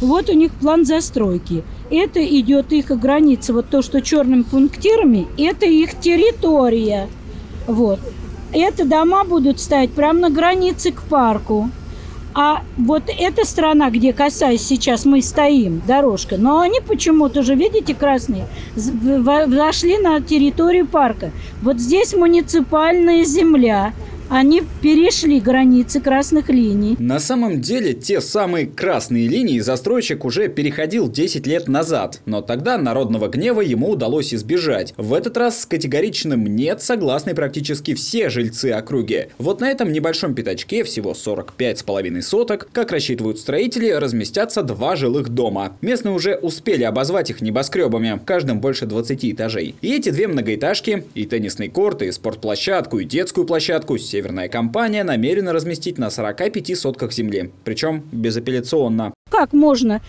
Вот у них план застройки. Это идет их граница. Вот то, что черными пунктирами, это их территория. Вот. Это дома будут стоять прямо на границе к парку. А вот эта страна, где касаясь сейчас мы стоим, дорожка, но они почему-то же, видите, красные, зашли на территорию парка. Вот здесь муниципальная земля – они перешли границы красных линий. На самом деле, те самые красные линии застройщик уже переходил 10 лет назад, но тогда народного гнева ему удалось избежать. В этот раз с категоричным «нет» согласны практически все жильцы округи. Вот на этом небольшом пятачке, всего 45,5 соток, как рассчитывают строители, разместятся два жилых дома. Местные уже успели обозвать их небоскребами, каждым больше 20 этажей. И эти две многоэтажки, и теннисный корт, и спортплощадку, и детскую площадку, Северная компания намерена разместить на 45 сотках земли, причем безапелляционно. Как можно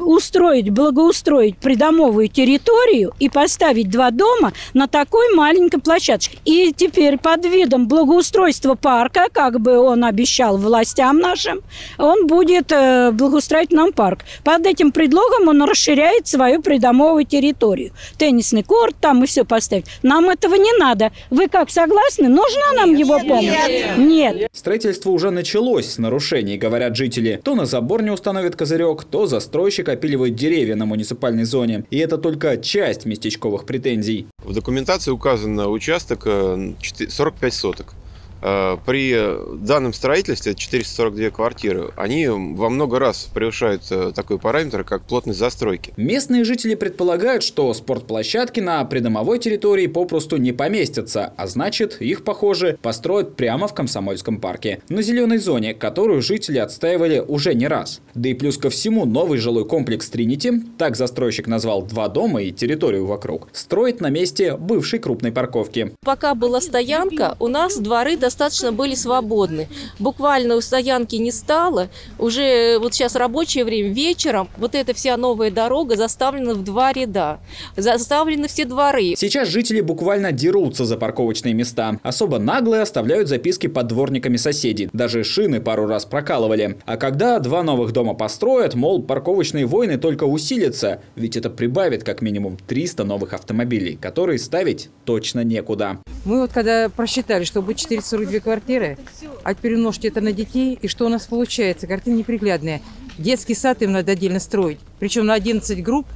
устроить, благоустроить придомовую территорию и поставить два дома на такой маленькой площадке. И теперь под видом благоустройства парка, как бы он обещал властям нашим, он будет э, благоустроить нам парк. Под этим предлогом он расширяет свою придомовую территорию. Теннисный корт там и все поставить. Нам этого не надо. Вы как, согласны? Нужна нам нет, его помощь? Нет. нет. Строительство уже началось с нарушений, говорят жители. То на забор не установят козырек, то застрой застройщик опиливает деревья на муниципальной зоне. И это только часть местечковых претензий. В документации указан участок 45 э, соток. Э, при данном строительстве 442 квартиры, они во много раз превышают э, такой параметр, как плотность застройки. Местные жители предполагают, что спортплощадки на придомовой территории попросту не поместятся, а значит, их, похоже, построят прямо в Комсомольском парке, на зеленой зоне, которую жители отстаивали уже не раз. Да и плюс ко всему, новый жилой комплекс Тринити, так застройщик назвал два дома и территорию вокруг, строит на месте бывшей крупной парковки. Пока была стоянка, у нас дворы достаточно были свободны. Буквально у стоянки не стало. Уже вот сейчас рабочее время, вечером, вот эта вся новая дорога заставлена в два ряда. Заставлены все дворы. Сейчас жители буквально дерутся за парковочные места. Особо наглые оставляют записки под дворниками соседей. Даже шины пару раз прокалывали. А когда два новых дома построят, мол, парковочные войны только усилятся, ведь это прибавит как минимум 300 новых автомобилей, которые ставить точно некуда. Мы вот когда просчитали, что будет 440 42 квартиры, а теперь умножьте это на детей, и что у нас получается? Картина неприглядная. Детский сад им надо отдельно строить, причем на 11 групп,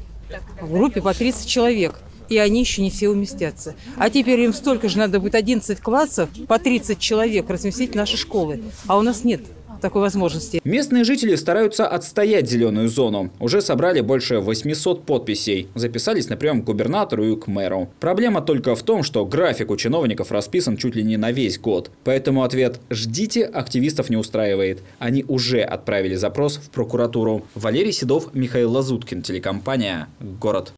в группе по 30 человек и они еще не все уместятся. А теперь им столько же надо будет 11 классов, по 30 человек разместить в наши школы. А у нас нет такой возможности. Местные жители стараются отстоять зеленую зону. Уже собрали больше 800 подписей. Записались на прием к губернатору и к мэру. Проблема только в том, что график у чиновников расписан чуть ли не на весь год. Поэтому ответ «ждите» активистов не устраивает. Они уже отправили запрос в прокуратуру. Валерий Седов, Михаил Лазуткин, телекомпания «Город».